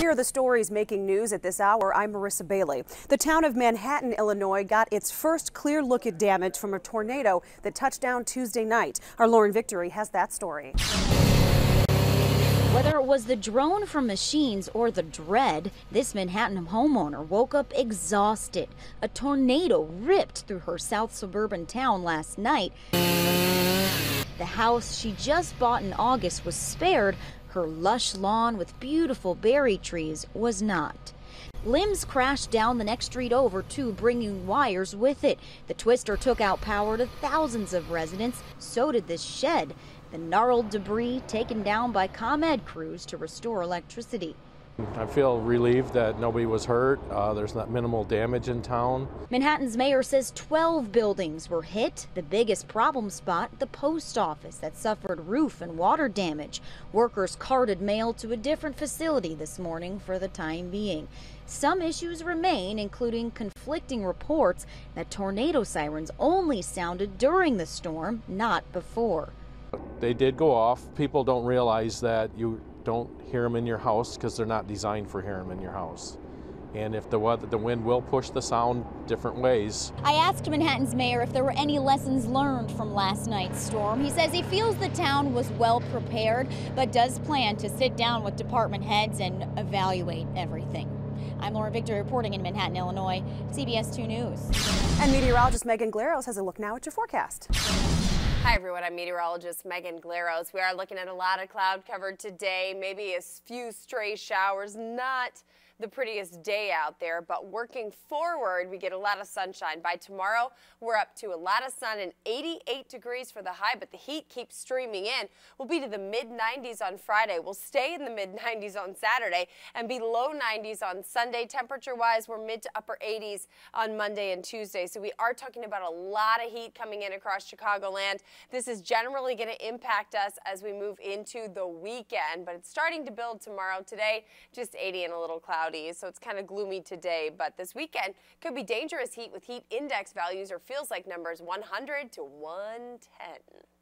Here are the stories making news at this hour. I'm Marissa Bailey. The town of Manhattan, Illinois got its first clear look at damage from a tornado that touched down Tuesday night. Our Lauren Victory has that story. Whether it was the drone from machines or the dread, this Manhattan homeowner woke up exhausted. A tornado ripped through her south suburban town last night. The house she just bought in August was spared. Her lush lawn with beautiful berry trees was not. Limbs crashed down the next street over, too, bringing wires with it. The twister took out power to thousands of residents. So did this shed. The gnarled debris taken down by ComEd crews to restore electricity. I feel relieved that nobody was hurt. Uh, there's not minimal damage in town. Manhattan's mayor says 12 buildings were hit. The biggest problem spot, the post office, that suffered roof and water damage. Workers carted mail to a different facility this morning for the time being. Some issues remain, including conflicting reports that tornado sirens only sounded during the storm, not before. They did go off. People don't realize that you don't hear them in your house because they're not designed for hearing them in your house. And if the weather, the wind will push the sound different ways. I asked Manhattan's mayor if there were any lessons learned from last night's storm. He says he feels the town was well prepared, but does plan to sit down with department heads and evaluate everything. I'm Lauren Victory reporting in Manhattan, Illinois, CBS 2 News. And meteorologist Megan Glaros has a look now at your forecast. Hi everyone, I'm meteorologist Megan Glaros. We are looking at a lot of cloud cover today, maybe a few stray showers, not the prettiest day out there, but working forward, we get a lot of sunshine. By tomorrow, we're up to a lot of sun and 88 degrees for the high, but the heat keeps streaming in. We'll be to the mid 90s on Friday. We'll stay in the mid 90s on Saturday and be low 90s on Sunday. Temperature wise, we're mid to upper 80s on Monday and Tuesday. So we are talking about a lot of heat coming in across Chicagoland. This is generally going to impact us as we move into the weekend, but it's starting to build tomorrow. Today, just 80 and a little cloudy cloudy, so it's kind of gloomy today. But this weekend could be dangerous heat with heat index values or feels like numbers 100 to 110.